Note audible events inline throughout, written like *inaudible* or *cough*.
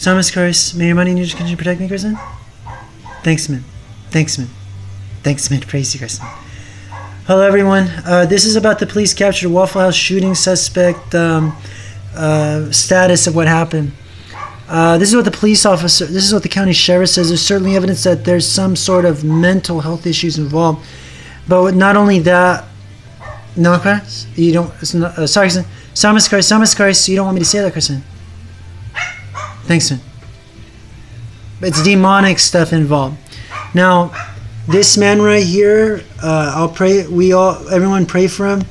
Psalmist Christ, may your money and your to protect me, Kristen. Thanks, man. Thanks, man. Thanks, man. Praise you, Kristen. Hello, everyone. Uh, this is about the police captured Waffle House shooting suspect um, uh, status of what happened. Uh, this is what the police officer, this is what the county sheriff says. There's certainly evidence that there's some sort of mental health issues involved. But not only that, no, Chris, you don't, not, uh, sorry, Kristen. Psalmist Christ, Psalmist Christ, you don't want me to say that, Kristen. Thanks, man. It's demonic stuff involved. Now, this man right here, uh, I'll pray. We all, everyone, pray for him.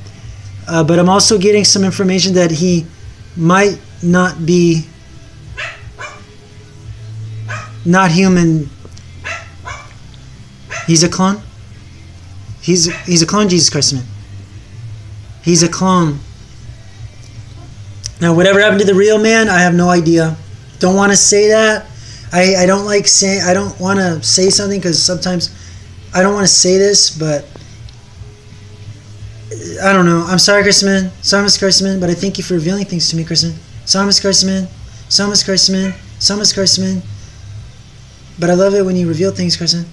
Uh, but I'm also getting some information that he might not be not human. He's a clone. He's he's a clone, Jesus Christ, man. He's a clone. Now, whatever happened to the real man, I have no idea. Don't want to say that. I, I don't like saying, I don't want to say something because sometimes I don't want to say this, but I don't know. I'm sorry, Chrisman. Sorry, Miss Chrisman, but I thank you for revealing things to me, Chrisman. Sorry, Miss Chrisman. Sorry, Miss Chrisman. Sorry, Miss Chrisman. But I love it when you reveal things, Chrisman.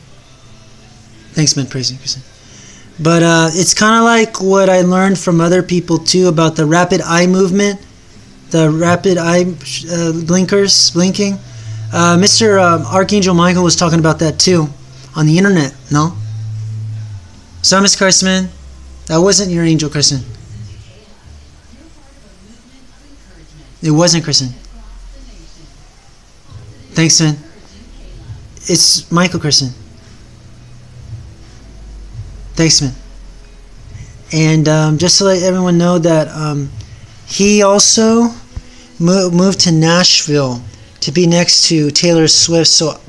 Thanks, man. Praise you, Chrisman. But uh, it's kind of like what I learned from other people too about the rapid eye movement, the rapid eye uh, blinkers, blinking. Uh, Mr. Um, Archangel Michael was talking about that too on the internet, no? So, Miss Carson, that wasn't your angel, Carson. It wasn't, Carson. Thanks, man. It's Michael Carson. Thanks, man. And um, just to let everyone know that um, he also mo- moved to Nashville to be next to Taylor Swift. So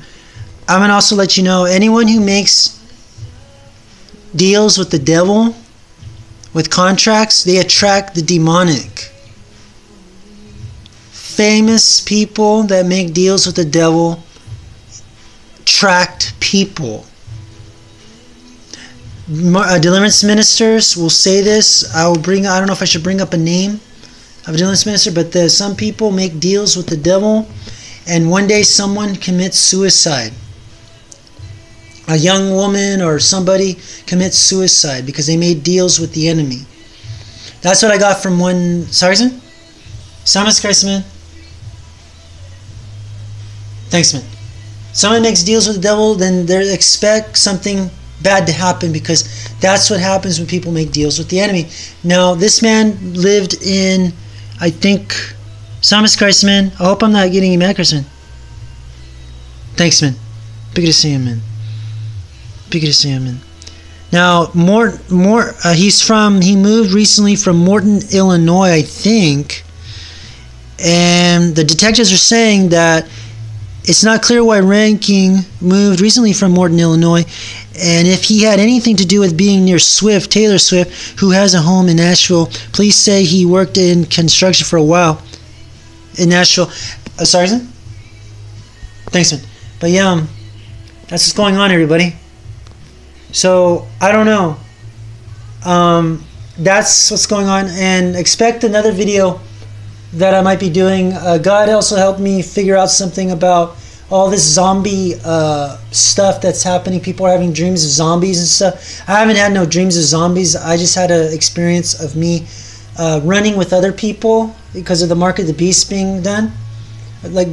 I'm going to also let you know anyone who makes deals with the devil, with contracts, they attract the demonic. Famous people that make deals with the devil attract people. Uh, deliverance ministers will say this. I will bring. I don't know if I should bring up a name of deliverance minister, but the, some people make deals with the devil, and one day someone commits suicide. A young woman or somebody commits suicide because they made deals with the enemy. That's what I got from one. Son. Samas man. Thanks, man. Someone makes deals with the devil, then they expect something bad to happen because that's what happens when people make deals with the enemy. Now, this man lived in, I think, Samus Christ, man. I hope I'm not getting you mad, Chrisman. Thanks, man. Big to see you, man. Big to see you, man. Now, more, more. Uh, he's from. He moved recently from Morton, Illinois, I think. And the detectives are saying that it's not clear why Reinking moved recently from Morton, Illinois, and if he had anything to do with being near Swift, Taylor Swift, who has a home in Nashville. Please say he worked in construction for a while in Nashville. Uh, sorry? Thanks, man. But yeah, um, that's what's going on, everybody. So I don't know. Um, that's what's going on, and expect another video that I might be doing. Uh, God also helped me figure out something about all this zombie uh, stuff that's happening. People are having dreams of zombies and stuff. I haven't had no dreams of zombies. I just had an experience of me uh, running with other people because of the mark of the beast being done. Like,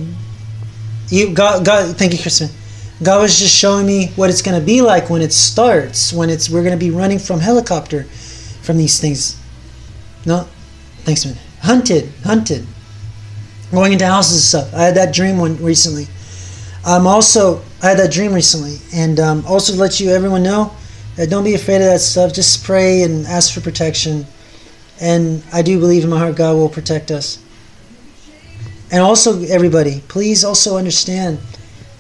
you, God, God, thank you, Kristen. God was just showing me what it's going to be like when it starts. When it's we're going to be running from helicopter, from these things. No, thanks, man. Hunted, hunted, going into houses and stuff. I had that dream one recently. I'm also, I had that dream recently, and um, also to let you everyone know that don't be afraid of that stuff. Just pray and ask for protection, and I do believe in my heart God will protect us. And also, everybody, please also understand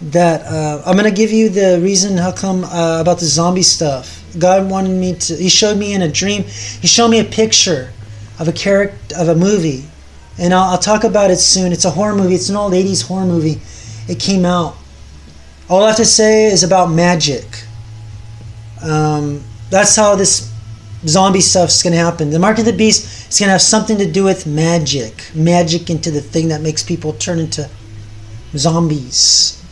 that uh, I'm gonna give you the reason how come uh, about the zombie stuff. God wanted me to. He showed me in a dream. He showed me a picture of a character of a movie, and I'll, I'll talk about it soon. It's a horror movie. It's an old '80s horror movie it came out. All I have to say is about magic. Um, that's how this zombie stuff's going to happen. The Mark of the Beast is going to have something to do with magic. Magic into the thing that makes people turn into zombies.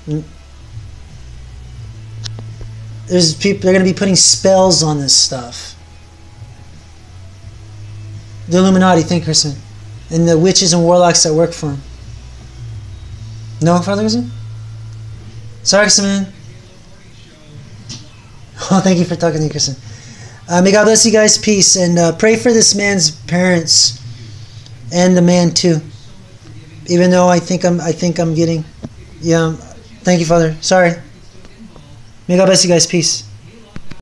There's people. They're going to be putting spells on this stuff. The Illuminati, think, and the witches and warlocks that work for them. No, Father Chrisman. Sorry, Chrisman. *laughs* Oh, thank you for talking to me, Chrisman. Uh, may God bless you guys. Peace and uh, pray for this man's parents and the man too. Even though I think I'm, I think I'm getting, yeah. Thank you, Father. Sorry. May God bless you guys. Peace.